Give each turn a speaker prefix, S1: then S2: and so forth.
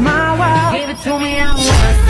S1: my wild. Give it to me, I want